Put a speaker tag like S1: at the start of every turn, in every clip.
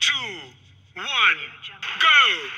S1: two, one, go!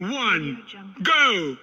S1: One, go!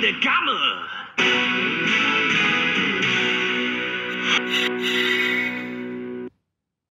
S2: The gamma.